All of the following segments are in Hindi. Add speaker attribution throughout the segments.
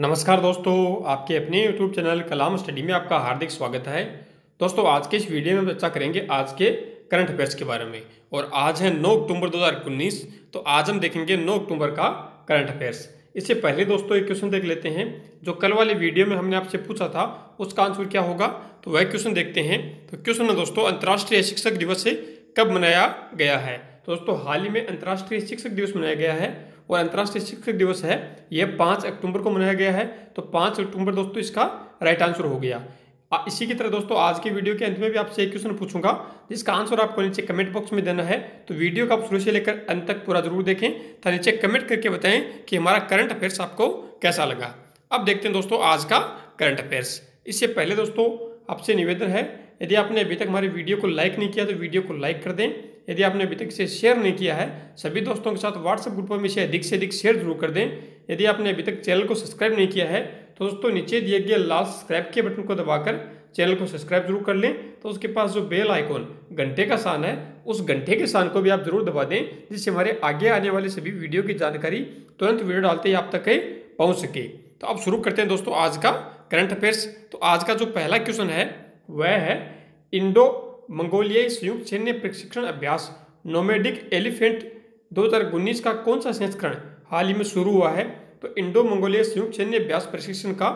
Speaker 1: नमस्कार दोस्तों, आपके अपने YouTube चैनल कलाम स्टडी में आपका हार्दिक स्वागत है। दोस्तों, आज के इस वीडियो में चर्चा करेंगे आज के करंट अफेयर्स के बारे में। और आज है 9 अक्टूबर 2019 तो आज हम देखेंगे 9 अक्टूबर का करंट अफेयर्स। इससे पहले दोस्तों, एक क्वेश्चन देख लेते हैं। जो कल वाले वीडियो में हमने आपसे पूछा था, उसका आंसर क्या होगा? तो वह क्वेश्चन देखते हैं। तो क्वेश्चन है दोस्तों, अंतर्राष्ट्रीय शिक्षक दिवस कब मनाया गया है? दोस्तों, हाल ही में अंतर्राष्ट्रीय शिक्षक दिवस मनाया गया है और अंतर्राष्ट्रीय शिक्षक दिवस है यह पाँच अक्टूबर को मनाया गया है। तो पाँच अक्टूबर दोस्तों, इसका राइट आंसर हो गया। इसी की तरह दोस्तों, आज के वीडियो के अंत में भी आपसे एक क्वेश्चन पूछूँगा, जिसका आंसर आपको नीचे कमेंट बॉक्स में देना है। तो वीडियो को आप शुरू से लेकर अंत तक पूरा ज़रूर देखें तो नीचे कमेंट करके बताएँ कि हमारा करंट अफेयर्स आपको कैसा लगा। अब देखते हैं दोस्तों, आज का करंट अफेयर्स इससे पहले दोस्तों, आपसे निवेदन है, यदि आपने अभी तक हमारे वीडियो को लाइक नहीं किया तो वीडियो को लाइक कर दें यदि आपने अभी तक इसे शेयर नहीं किया है, सभी दोस्तों के साथ व्हाट्सएप ग्रुपों में इसे अधिक से अधिक शेयर ज़रूर कर दें। यदि आपने अभी तक चैनल को सब्सक्राइब नहीं किया है तो दोस्तों नीचे दिए गए लाल सब्सक्राइब के बटन को दबाकर चैनल को सब्सक्राइब ज़रूर कर लें। तो उसके पास जो बेल आइकॉन घंटे का सान है, उस घंटे के सान को भी आप ज़रूर दबा दें, जिससे हमारे आगे आने वाले सभी वीडियो की जानकारी तुरंत वीडियो डालते ही आप तक पहुँच सके। तो अब शुरू करते हैं दोस्तों आज का करंट अफेयर्स तो आज का जो पहला क्वेश्चन है, वह है इंडो मंगोलियाई संयुक्त सैन्य प्रशिक्षण अभ्यास, नोमेडिक एलिफेंट दो हज़ार उन्नीस का कौन सा संस्करण हाल ही में शुरू हुआ है? तो इंडो मंगोलिया संयुक्त सैन्य अभ्यास प्रशिक्षण का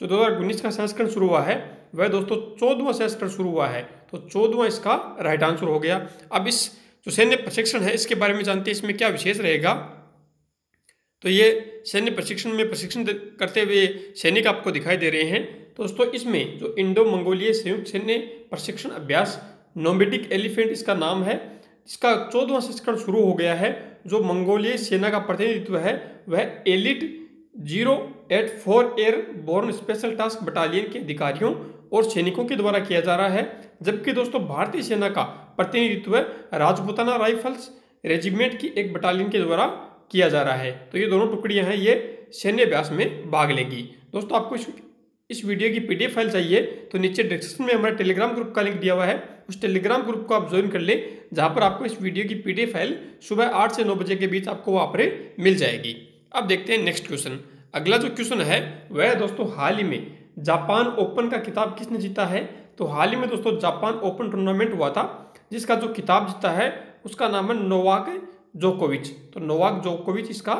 Speaker 1: जो दो का संस्करण शुरू हुआ है, वह दोस्तों चौदवा सेमेस्टर शुरू हुआ है। तो चौदवा इसका राइट आंसर हो गया। अब इस जो सैन्य प्रशिक्षण है, इसके बारे में जानते हैं, इसमें क्या विशेष रहेगा? तो ये सैन्य प्रशिक्षण में प्रशिक्षण करते हुए सैनिक आपको दिखाई दे रहे हैं। तो दोस्तों इसमें जो इंडो मंगोलिया संयुक्त सैन्य प्रशिक्षण अभ्यास नोमेटिक एलिफेंट इसका नाम है। इसका चौदवा संस्करण शुरू हो गया है जो मंगोलिया सेना का प्रतिनिधित्व है। वह elite zero eight four airborne special task battalion के अधिकारियों और सैनिकों के द्वारा किया जा रहा है। जबकि दोस्तों भारतीय सेना का प्रतिनिधित्व राजपुताना राइफल्स रेजिमेंट की एक बटालियन के द्वारा किया जा रहा है। तो ये दोनों टुकड़ियाँ हैं ये सैन्य अभ्यास में भाग लेगी। दोस्तों आपको इस, वीडियो की पीडीएफ फ़ाइल चाहिए तो नीचे डिस्क्रिप्शन में हमारा टेलीग्राम ग्रुप का लिंक दिया हुआ है। उस टेलीग्राम ग्रुप को आप ज्वाइन कर ले, जहाँ पर आपको इस वीडियो की पीडीएफ फ़ाइल सुबह आठ से नौ बजे के बीच आपको वहाँ पर मिल जाएगी। अब देखते हैं नेक्स्ट क्वेश्चन अगला जो क्वेश्चन है, वह दोस्तों हाल ही में जापान ओपन का किताब किसने जीता है? तो हाल ही में दोस्तों जापान ओपन टूर्नामेंट हुआ था, जिसका जो किताब जीता है, उसका नाम है नोवाक जोकोविच। तो नोवाक जोकोविच इसका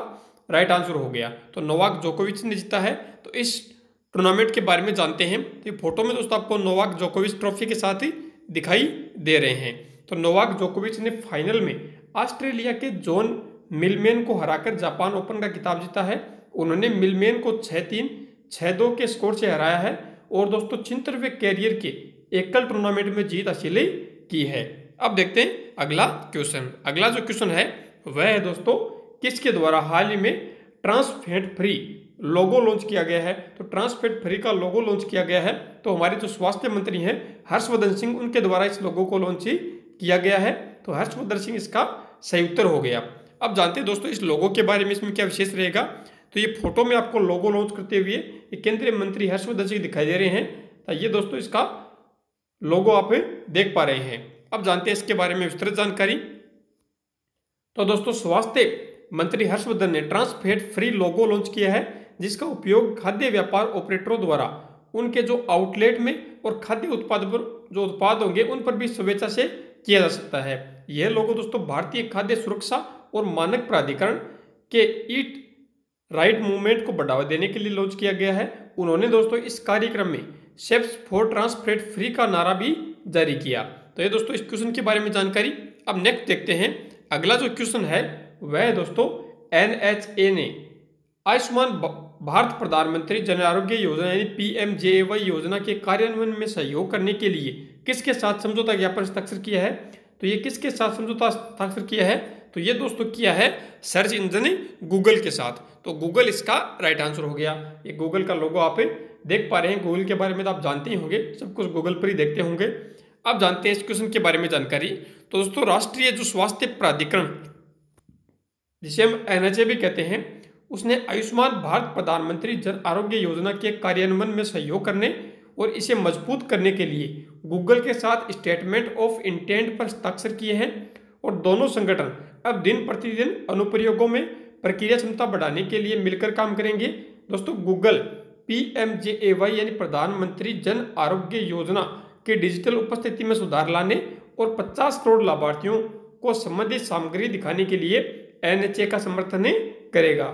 Speaker 1: राइट आंसर हो गया। तो नोवाक जोकोविच ने जीता है। तो इस टूर्नामेंट के बारे में जानते हैं। तो फ़ोटो में दोस्तों आपको नोवाक जोकोविच ट्रॉफी के साथ ही दिखाई दे रहे हैं। तो नोवाक जोकोविच ने फाइनल में ऑस्ट्रेलिया के जॉन मिलमेन को हराकर जापान ओपन का किताब जीता है। उन्होंने मिलमेन को छः तीन छः दो के स्कोर से हराया है और दोस्तों छिहत्तरवें कैरियर के एकल टूर्नामेंट में जीत हासिल की है। अब देखते हैं अगला क्वेश्चन। अगला जो क्वेश्चन है, वह है दोस्तों किसके द्वारा हाल ही में ट्रांसफेट फ्री लोगो लॉन्च किया गया है। तो ट्रांसफेट फ्री का लोगो लॉन्च किया गया है। तो हमारे जो स्वास्थ्य मंत्री हैं, हर्षवर्धन सिंह, उनके द्वारा इस लोगो को लॉन्च किया गया है। तो हर्षवर्धन सिंह, इसका सही उत्तर हो गया। अब जानते हैं दोस्तों, इस लोगो के बारे में इसमें क्या विशेष रहेगा? तो ये फ़ोटो में आपको लोगो लॉन्च करते हुए ये केंद्रीय मंत्री हर्षवर्धन सिंह दिखाई दे रहे हैं। तो ये दोस्तों, इसका लोगो आप देख पा रहे हैं। अब जानते हैं इसके बारे में विस्तृत जानकारी। तो दोस्तों, स्वास्थ्य मंत्री हर्षवर्धन ने ट्रांसफेट फ्री लोगो लॉन्च किया है, जिसका उपयोग खाद्य व्यापार ऑपरेटरों द्वारा, उनके जो आउटलेट में और खाद्य उत्पाद पर जो उत्पाद होंगे, उन पर भी स्वेच्छा से किया जा सकता है। यह लोगो दोस्तों, भारतीय खाद्य सुरक्षा और मानक प्राधिकरण के ईट राइट मूवमेंट को बढ़ावा देने के लिए लॉन्च किया गया है। उन्होंने दोस्तों, इस कार्यक्रम में शेप्स फॉर ट्रांसप्रेट फ्री का नारा भी जारी किया। तो ये दोस्तों, इस क्वेश्चन के बारे में जानकारी। अब नेक्स्ट देखते हैं। अगला जो क्वेश्चन है वह दोस्तों, एन एच ए ने। आयुष्मान भारत प्रधानमंत्री जन आरोग्य योजना, यानी पी योजना के कार्यान्वयन में सहयोग करने के लिए किसके साथ समझौता ज्ञापन हस्ताक्षर किया है? तो ये किसके साथ समझौता हस्ताक्षर किया है? तो ये दोस्तों किया है सर्च इंजन गूगल के साथ। तो गूगल इसका राइट आंसर हो गया। ये गूगल का लोगो आप देख पा रहे हैं। गूगल के बारे में तो आप जानते ही होंगे। सब कुछ गूगल पर ही देखते होंगे। अब जानते हैं इस क्वेश्चन के बारे में जानकारी। तो दोस्तों, राष्ट्रीय जो स्वास्थ्य प्राधिकरण जिसे हम एन भी कहते हैं, उसने आयुष्मान भारत प्रधानमंत्री जन आरोग्य योजना के कार्यान्वयन में सहयोग करने और इसे मज़बूत करने के लिए गूगल के साथ स्टेटमेंट ऑफ़ इंटेंट पर हस्ताक्षर किए हैं और दोनों संगठन अब दिन प्रतिदिन अनुप्रयोगों में प्रक्रिया क्षमता बढ़ाने के लिए मिलकर काम करेंगे। दोस्तों Google P M J A Y यानी प्रधानमंत्री जन आरोग्य योजना के डिजिटल उपस्थिति में सुधार लाने और 50 करोड़ लाभार्थियों को संबंधित सामग्री दिखाने के लिए एनएचए का समर्थन करेगा।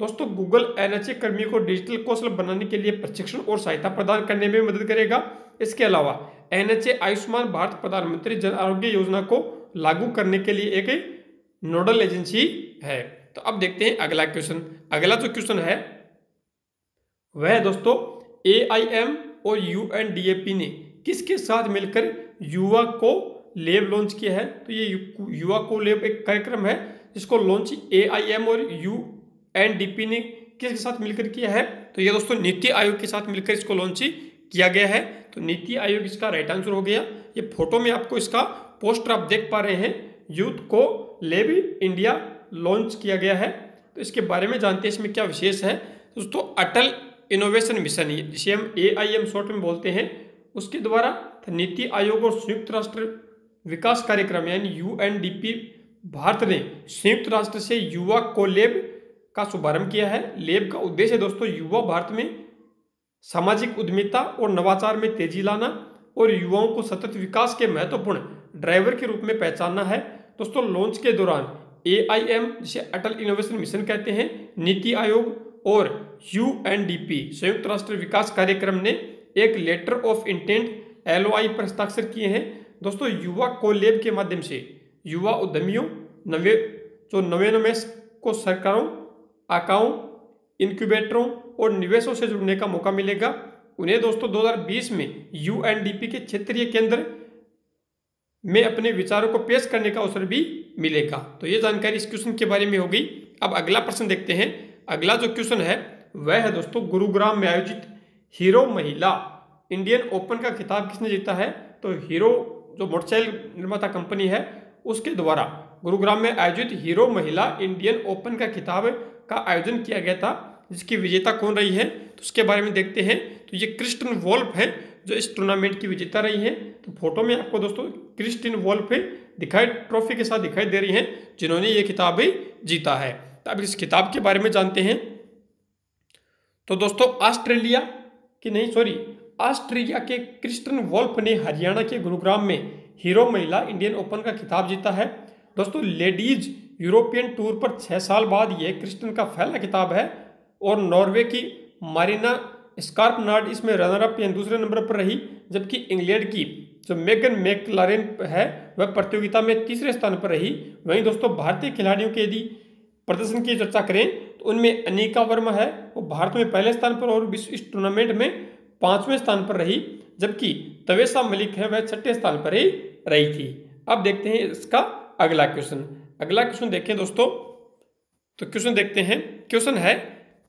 Speaker 1: दोस्तों गूगल एनएचए कर्मियों को डिजिटल कौशल बनाने के लिए प्रशिक्षण और सहायता प्रदान करने में मदद करेगा। इसके अलावा, एनएचए आयुष्मान भारत प्रधानमंत्री जन आरोग्य योजना को लागू करने के लिए एक नोडल एजेंसी है। तो अब देखते हैं अगला क्वेश्चन अगला जो क्वेश्चन है, वह दोस्तों ए आई एम और U N D A P ने किसके साथ मिलकर युवा को लेब लॉन्च किया है? तो ये युवा को लेब एक कार्यक्रम है जिसको लॉन्च ए आई एम और यू एन डी ने किसके साथ मिलकर किया है? तो ये दोस्तों नीति आयोग के साथ मिलकर इसको लॉन्च किया गया है। तो नीति आयोग इसका राइट आंसर हो गया। ये फ़ोटो में आपको इसका पोस्टर आप देख पा रहे हैं। यूथ को लेब इंडिया लॉन्च किया गया है। तो इसके बारे में जानते हैं, इसमें क्या विशेष है? दोस्तों, अटल इनोवेशन मिशन जिसे हम ए आई एम शॉर्ट में बोलते हैं, उसके द्वारा नीति आयोग और संयुक्त राष्ट्र विकास कार्यक्रम, यानी U N D P Bharat ने संयुक्त राष्ट्र से युवा को लेब का शुभारंभ किया है। लेब का उद्देश्य दोस्तों, युवा भारत में सामाजिक उद्यमिता और नवाचार में तेज़ी लाना और युवाओं को सतत विकास के महत्वपूर्ण ड्राइवर के रूप में पहचानना है। दोस्तों, लॉन्च के दौरान ए आई एम जिसे अटल इनोवेशन मिशन कहते हैं, नीति आयोग और यू एन डी पी संयुक्त राष्ट्र विकास कार्यक्रम ने एक लेटर ऑफ़ इंटेंट एलओआई पर हस्ताक्षर किए हैं। दोस्तों, युवा को लेब के माध्यम से युवा उद्यमियों, नवे, जो नवे नवेश को सरकारों, आकाओं इनक्यूबेटरों और निवेशों से जुड़ने का मौका मिलेगा। उन्हें दोस्तों 2020 में यूएनडीपी के क्षेत्रीय केंद्र में अपने विचारों को पेश करने का अवसर भी मिलेगा। तो ये जानकारी इस क्वेश्चन के बारे में होगी। अब अगला प्रश्न देखते हैं। अगला जो क्वेश्चन है, वह है दोस्तों, गुरुग्राम में आयोजित हीरो महिला, इंडियन ओपन का खिताब किसने जीता है? तो हीरो, जो मोटरसाइकिल निर्माता कंपनी है उसके द्वारा गुरुग्राम में आयोजित हीरो महिला इंडियन ओपन का खिताब का आयोजन किया गया था, जिसकी विजेता कौन रही है? तो उसके बारे में देखते हैं। तो ये क्रिस्टन वॉल्फ है जो इस टूर्नामेंट की विजेता रही है। तो फ़ोटो में आपको दोस्तों क्रिस्टिन वॉल्फ दिखाई, ट्रॉफी के साथ दिखाई दे रही हैं, जिन्होंने ये खिताब भी जीता है। तो अब इस खिताब के बारे में जानते हैं। तो दोस्तों ऑस्ट्रेलिया की नहीं, सॉरी, ऑस्ट्रेलिया के क्रिस्टन वॉल्फ ने हरियाणा के गुरुग्राम में हीरो महिला इंडियन ओपन का खिताब जीता है। दोस्तों, लेडीज़ यूरोपियन टूर पर छः साल बाद यह क्रिस्टन का पहला खिताब है और नॉर्वे की मारिना स्कार्प नाड इसमें रनर अप यानी दूसरे नंबर पर रही, जबकि इंग्लैंड की जो मेगन मैकलारेन है, वह प्रतियोगिता में तीसरे स्थान पर रही। वहीं दोस्तों, भारतीय खिलाड़ियों के यदि प्रदर्शन की चर्चा करें तो उनमें अनिका वर्मा है, वो भारत में पहले स्थान पर और विश्व इस टूर्नामेंट में पाँचवें स्थान पर रही, जबकि तवेसा मलिक है, वह छठे स्थान पर ही रही थी। अब देखते हैं इसका अगला क्वेश्चन अगला क्वेश्चन देखें दोस्तों। तो क्वेश्चन देखते हैं। क्वेश्चन है,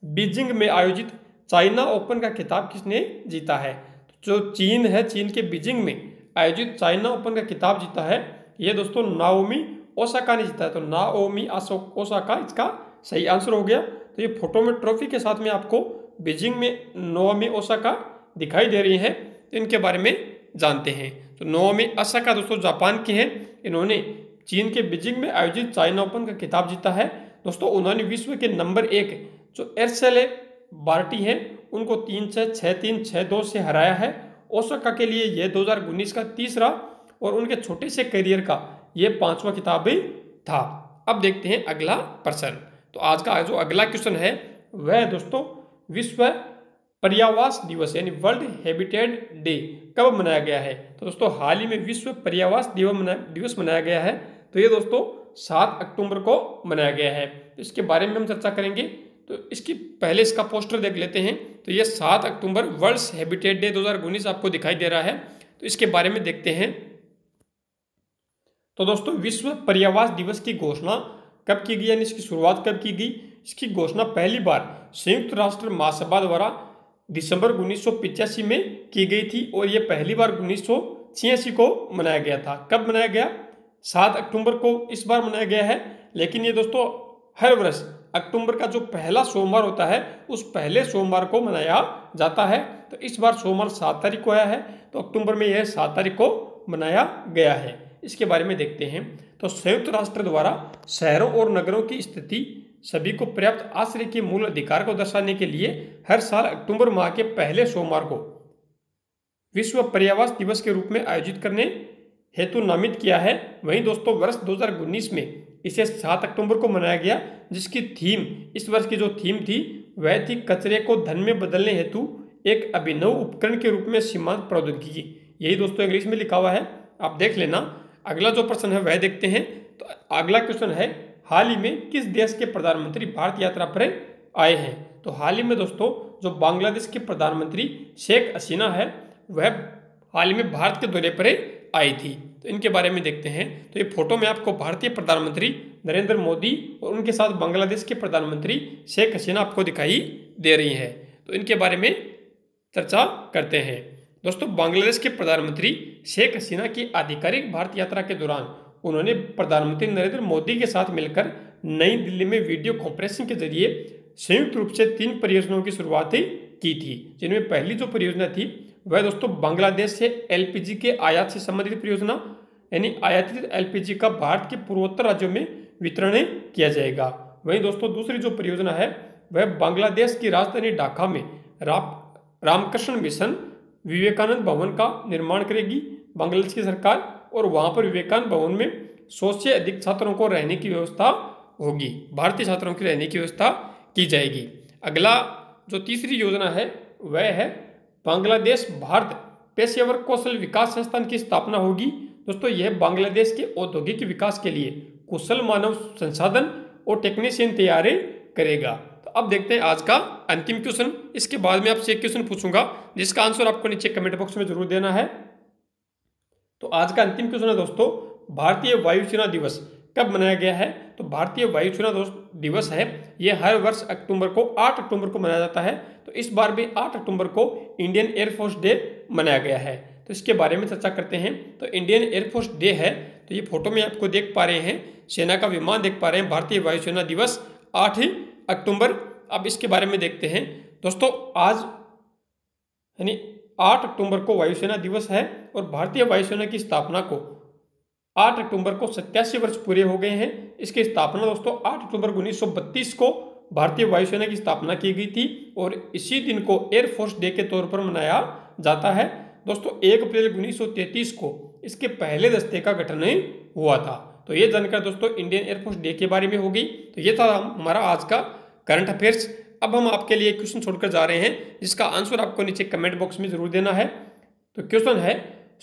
Speaker 1: बीजिंग में आयोजित चाइना ओपन का खिताब किसने जीता है? जो चीन है, चीन के बीजिंग में आयोजित चाइना ओपन का खिताब जीता है, ये दोस्तों नाओमी ओसाका ने जीता है। तो नाओमी ओसाका, इसका सही आंसर हो गया। तो ये फ़ोटो में ट्रॉफी के साथ में आपको बीजिंग में नोमी ओसाका दिखाई दे रही है। तो इनके बारे में जानते हैं। तो नोमी ओसाका दोस्तों जापान के हैं। इन्होंने चीन के बीजिंग में आयोजित चाइना ओपन का खिताब जीता है। दोस्तों उन्होंने विश्व के नंबर एक जो एरसेले बार्टी हैं, उनको तीन छः छः तीन छः दो से हराया है। ओसाका के लिए यह दो हज़ार उन्नीस का तीसरा और उनके छोटे से करियर का ये पांचवा किताब भी था। अब देखते हैं अगला प्रश्न। तो आज का जो अगला क्वेश्चन है, वह दोस्तों विश्व पर्यावास दिवस, यानी वर्ल्ड हैबिटेट डे। कब मनाया गया है? तो दोस्तों, हाल ही में विश्व पर्यावास दिवस मनाया गया है। तो ये दोस्तों, सात अक्टूबर को मनाया गया है। तो इसके बारे में हम चर्चा करेंगे। तो इसकी पहले इसका पोस्टर देख लेते हैं। तो ये सात अक्टूबर वर्ल्ड हैबिटेट डे दो हज़ार उन्नीस आपको दिखाई दे रहा है। तो इसके बारे में देखते हैं। तो दोस्तों, विश्व पर्यावास दिवस की घोषणा कब की गई यानी इसकी शुरुआत कब की गई? इसकी घोषणा पहली बार संयुक्त राष्ट्र महासभा द्वारा दिसंबर उन्नीस में की गई थी और ये पहली बार उन्नीस सौ छियासी को मनाया गया था। कब मनाया गया? सात अक्टूबर को इस बार मनाया गया है। लेकिन ये दोस्तों, हर वर्ष अक्टूबर का जो पहला सोमवार होता है, उस पहले सोमवार को मनाया जाता है। तो इस बार सोमवार सात तारीख को आया है। तो अक्टूबर में यह सात तारीख को मनाया गया है। इसके बारे में देखते हैं। तो संयुक्त राष्ट्र द्वारा शहरों और नगरों की स्थिति सभी को पर्याप्त आश्रय के मूल अधिकार को दर्शाने के लिए हर साल अक्टूबर माह के पहले सोमवार को विश्व पर्यावास दिवस के रूप में आयोजित करने हेतु नामित किया है। वहीं दोस्तों, वर्ष 2019 में इसे 7 अक्टूबर को मनाया गया, जिसकी थीम, इस वर्ष की जो थीम थी, वह थी कचरे को धन में बदलने हेतु एक अभिनव उपकरण के रूप में सीमांत प्रौद्योगिकी यही दोस्तों इंग्लिश में लिखा हुआ है, आप देख लेना। अगला जो प्रश्न है, वह देखते हैं। तो अगला क्वेश्चन है हाल ही में किस देश के प्रधानमंत्री भारत यात्रा पर आए हैं? तो हाल ही में दोस्तों, जो बांग्लादेश के प्रधानमंत्री शेख हसीना है, वह हाल ही में भारत के दौरे पर आई थी। तो इनके बारे में देखते हैं। तो ये फ़ोटो में आपको भारतीय प्रधानमंत्री नरेंद्र मोदी और उनके साथ बांग्लादेश के प्रधानमंत्री शेख हसीना आपको दिखाई दे रही हैं। तो इनके बारे में चर्चा करते हैं। दोस्तों, बांग्लादेश के प्रधानमंत्री शेख हसीना की आधिकारिक भारत यात्रा के दौरान उन्होंने प्रधानमंत्री नरेंद्र मोदी के साथ मिलकर नई दिल्ली में वीडियो कॉन्फ्रेंसिंग के ज़रिए संयुक्त रूप से तीन परियोजनाओं की शुरुआत की थी, जिनमें पहली जो परियोजना थी, वह दोस्तों बांग्लादेश से एलपीजी के आयात से संबंधित परियोजना, यानी आयातित एलपीजी का भारत के पूर्वोत्तर राज्यों में वितरण किया जाएगा। वहीं दोस्तों दूसरी जो परियोजना है, वह बांग्लादेश की राजधानी ढाका में रामकृष्ण मिशन विवेकानंद भवन का निर्माण करेगी। बांग्लादेश की सरकार और वहाँ पर विवेकानंद भवन में सौ से अधिक छात्रों को रहने की व्यवस्था होगी। भारतीय छात्रों की रहने की व्यवस्था की जाएगी। अगला जो तीसरी योजना है, वह है बांग्लादेश भारत पेशेवर कौशल विकास संस्थान की स्थापना होगी। दोस्तों, यह बांग्लादेश के औद्योगिक विकास के लिए कुशल मानव संसाधन और टेक्नीशियन तैयार करेगा। तो अब देखते हैं आज का अंतिम क्वेश्चन इसके बाद में आपसे एक क्वेश्चन पूछूँगा, जिसका आंसर आपको नीचे कमेंट बॉक्स में ज़रूर देना है। तो आज का अंतिम क्वेश्चन है दोस्तों, भारतीय वायुसेना दिवस। कब मनाया गया है? तो भारतीय वायुसेना दिवस है। ये हर वर्ष अक्टूबर को 8 अक्टूबर को मनाया जाता है। तो इस बार भी 8 अक्टूबर को इंडियन एयरफोर्स डे मनाया गया है। तो इसके बारे में चर्चा करते हैं। तो इंडियन एयरफोर्स डे है। तो ये फ़ोटो में आपको देख पा रहे हैं, सेना का विमान देख पा रहे हैं, भारतीय वायुसेना दिवस, आठ अक्टूबर। अब इसके बारे में देखते हैं। दोस्तों, आज, यानी आठ अक्टूबर को वायुसेना दिवस है और भारतीय वायुसेना की स्थापना को आठ अक्टूबर को सत्यासी वर्ष पूरे हो गए हैं। इसकी स्थापना दोस्तों आठ अक्टूबर उन्नीस सौ बत्तीस को भारतीय वायुसेना की स्थापना की गई थी और इसी दिन को एयरफोर्स डे के तौर पर मनाया जाता है। दोस्तों एक अप्रैल उन्नीस सौ तैंतीस को इसके पहले दस्ते का गठन हुआ था। तो ये जानकारी दोस्तों इंडियन एयरफोर्स डे के बारे में होगी। तो ये था हमारा आज का करंट अफेयर्स अब हम आपके लिए क्वेश्चन छोड़कर जा रहे हैं, जिसका आंसर आपको नीचे कमेंट बॉक्स में ज़रूर देना है। तो क्वेश्चन है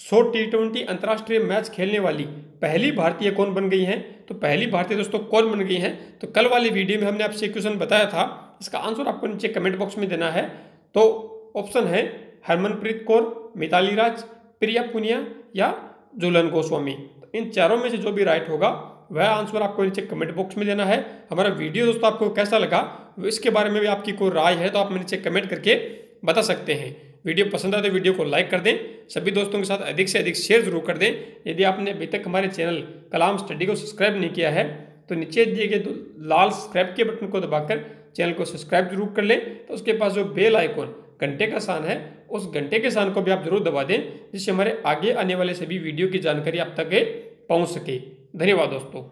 Speaker 1: सौ टी ट्वेंटी अंतर्राष्ट्रीय मैच खेलने वाली पहली भारतीय कौन बन गई हैं? तो पहली भारतीय दोस्तों कौन बन गई हैं? तो कल वाली वीडियो में हमने आपसे क्वेश्चन बताया था, इसका आंसर आपको नीचे कमेंट बॉक्स में देना है। तो ऑप्शन है, हरमनप्रीत कौर, मिताली राज, प्रिया पुनिया या जुलन गोस्वामी। तो इन चारों में से जो भी राइट होगा, वह आंसर आपको नीचे कमेंट बॉक्स में देना है। हमारा वीडियो दोस्तों आपको कैसा लगा? इसके बारे में भी आपकी कोई राय है तो आप मेरे नीचे कमेंट करके बता सकते हैं। वीडियो पसंद आए तो वीडियो को लाइक कर दें, सभी दोस्तों के साथ अधिक से अधिक शेयर ज़रूर कर दें। यदि आपने अभी तक हमारे चैनल कलाम स्टडी को सब्सक्राइब नहीं किया है तो नीचे दिए गए तो लाल सब्सक्राइब के बटन को दबाकर चैनल को सब्सक्राइब ज़रूर कर लें। तो उसके पास जो बेल आइकॉन घंटे का सान है, उस घंटे के सान को भी आप ज़रूर दबा दें, जिससे हमारे आगे आने वाले सभी वीडियो की जानकारी आप तक पहुँच सके। धन्यवाद दोस्तों।